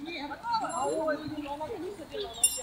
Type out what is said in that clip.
Нет, готово! А ой, она колесо белая, вообще.